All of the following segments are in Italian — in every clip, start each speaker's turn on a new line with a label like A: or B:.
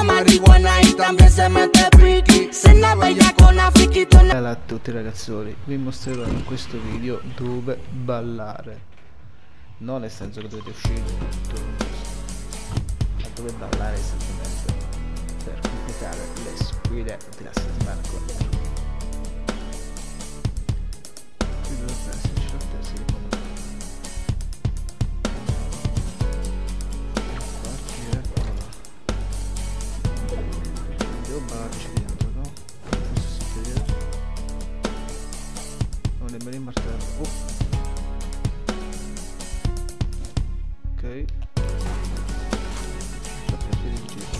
A: Fuma marijuana y también se mete piqui Se la bella con afiquito
B: Ciao a tutti ragazzoli, vi mostrerò in questo video dove ballare. Non nel senso che dovete uscire ma dove ballare esattamente per completare le sfide della settimana con non nemmeno il martello oh. ok sapete che dici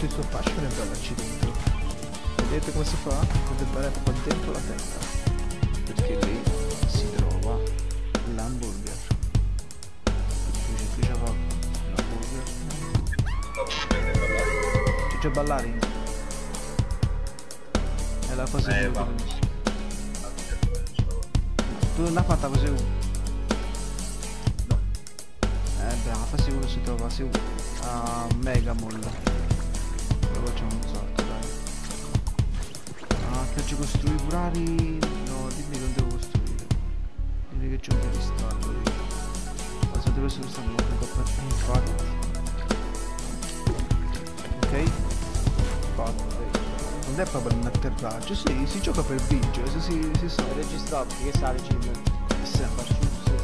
B: tutto il suo fascino e ballarci dentro vedete come si fa? dovete ballare qua dentro la testa. Perché lì si trova l'hamburger. Qui c'è l'hamburger. Ci c'è ballare è la cosa
C: Eh,
B: che tu non hai fatta così uno? No. Eh beh ma fasi uno si trova si a Mega Mall curari no dimmi che non devo costruire. Dimmi che c'è un piedistallo lì ma se dovesse questa non lo per infatti ok? Fatto dai. non è proprio un atterraggio sì si gioca per vincere se si, si sa.
D: È registrato che sale Jim
B: sempre
D: su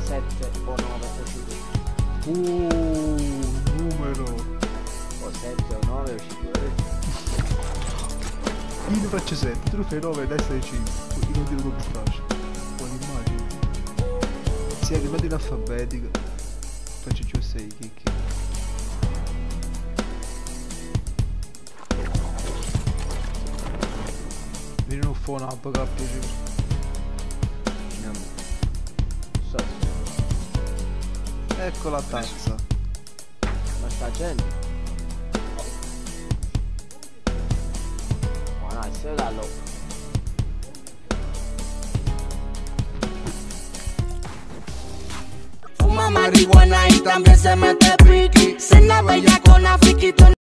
D: 7 o 9 o 5
B: uh numero.
D: O 7 o 9 o 5
B: io ne faccio 7 tu ne fai 9 destra e 5 io non dire come faccio buona immagine si è arrivato in alfabetico. Faccio giù 6 chicchi vieni un phone up che ha piacere ecco la tazza.
D: Ma sta gente ma no se dallo
A: Fuma marihuana y también se mete piqui. Se la bella con afiquito